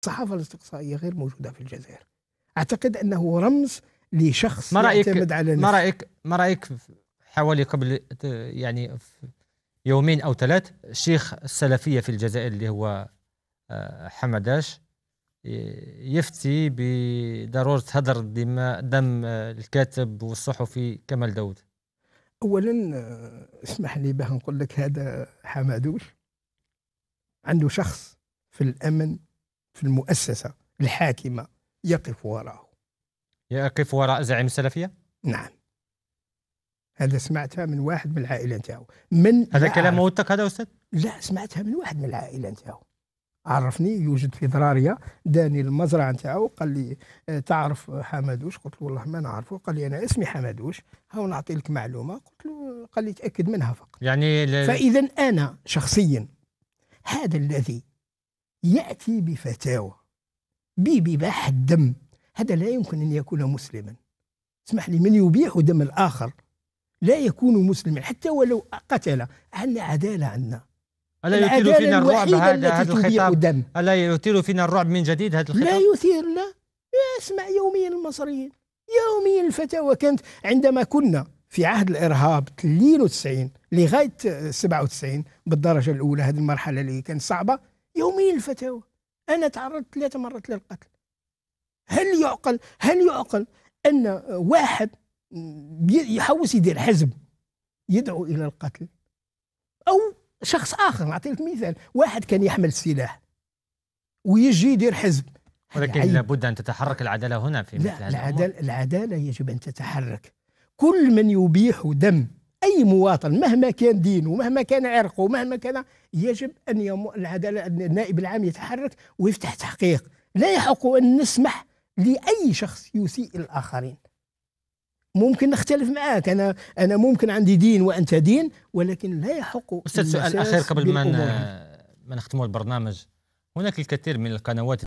الصحافة الاستقصائية غير موجودة في الجزائر. أعتقد أنه رمز لشخص ما رأيك يعتمد على ما رأيك ما رأيك حوالي قبل يعني يومين أو ثلاث شيخ السلفية في الجزائر اللي هو آه، حمداش يفتي بضرورة هدر دماء دم الكاتب والصحفي كمال داود. اولا آه، اسمح لي باه نقول لك هذا حمادوش عنده شخص في الأمن في المؤسسة الحاكمة يقف وراءه. يقف وراء زعيم السلفية؟ نعم. هذا سمعتها من واحد من العائلة نتاعو. من هذا لا كلام. موثق هذا أستاذ؟ لا سمعتها من واحد من العائلة نتاعو. عرفني يوجد في ضراريا. داني المزرعة نتاعو قال لي آه، تعرف حمادوش؟ قلت له والله ما نعرفه. قال لي أنا اسمي حمادوش. هاو نعطي لك معلومة. قلت له قال لي تأكد منها فقط. يعني فإذا أنا شخصيا هذا الذي يأتي بفتاوى بإباحة الدم. هذا لا يمكن أن يكون مسلما. اسمح لي من يبيح دم الآخر لا يكون مسلما حتى ولو قتل. عندنا عدالة عندنا ألا يثير فينا الرعب؟ هذا هذا الخطاب. دم. ألا يثير فينا الرعب من جديد؟ هذا لا الخطاب. يثير لا. اسمع يوميا المصريين. يوميا الفتاوى كانت عندما كنا في عهد الإرهاب 92 لغاية 97 بالدرجة الأولى هذه المرحلة اللي كانت صعبة. يوميا الفتاوى. أنا تعرضت ثلاث مرات للقتل. هل يعقل هل يعقل أن واحد يحوس يدير حزب يدعو إلى القتل؟ أو شخص آخر نعطيك مثال واحد كان يحمل السلاح ويجي يدير حزب. ولكن. لابد أن تتحرك العدالة هنا في مثل لا العدالة, العدالة يجب أن تتحرك. كل من يبيح دم أي مواطن مهما كان دينه مهما كان عرقه مهما كان يجب أن يم... العدالة أن النائب العام يتحرك ويفتح تحقيق. لا يحق أن نسمح لأي شخص يسيء الآخرين. ممكن نختلف معك أنا أنا ممكن عندي دين وأنت دين ولكن لا يحق أستاذ سؤال أخير قبل ما ما نختموا البرنامج. هناك الكثير من القنوات